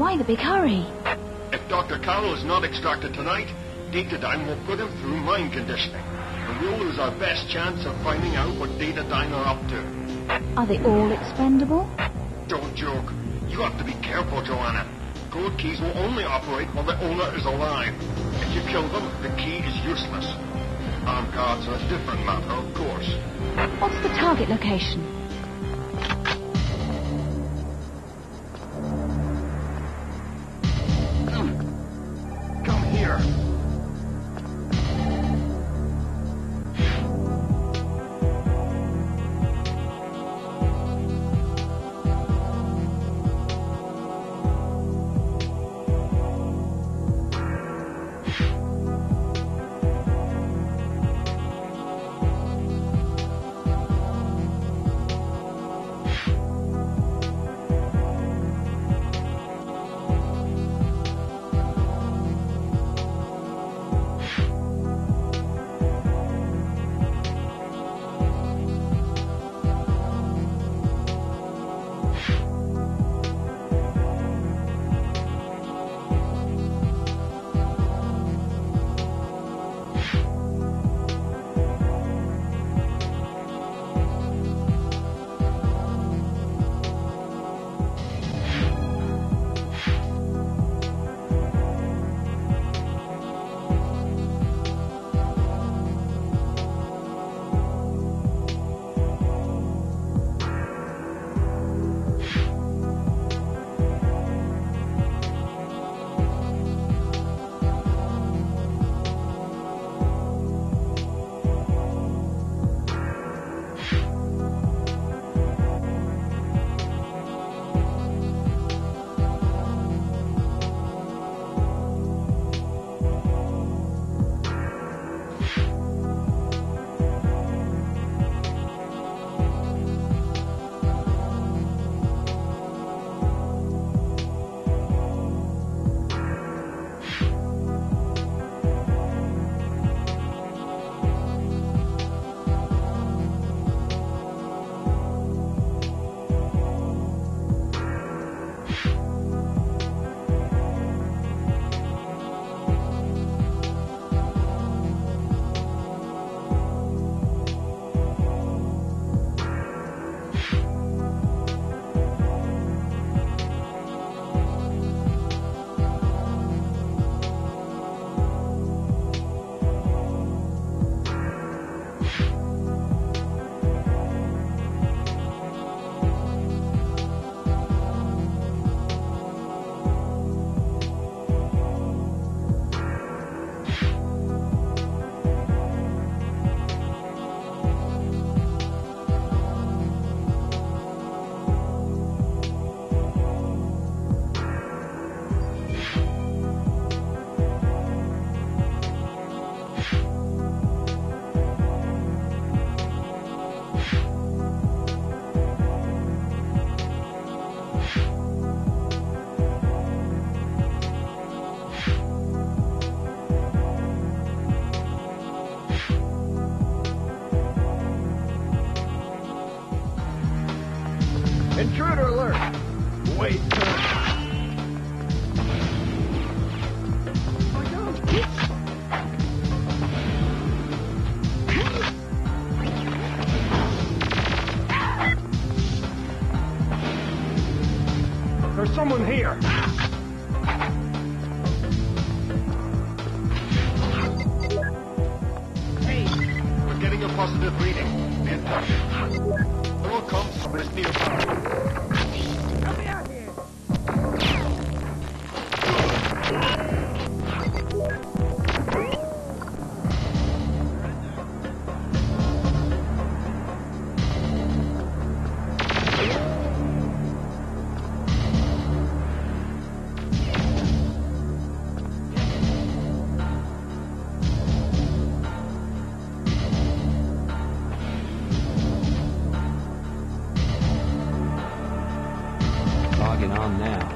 why the big hurry? If Dr. Carroll is not extracted tonight, Datadyne will put him through mind conditioning. And we'll lose our best chance of finding out what Datadyne are up to. Are they all expendable? Don't joke. You have to be careful, Joanna. Code keys will only operate while the owner is alive. If you kill them, the key is useless. Armed guards are a different matter, of course. What's the target location? Here. Someone here. We're getting a positive reading. Be in touch. There will come from this. now.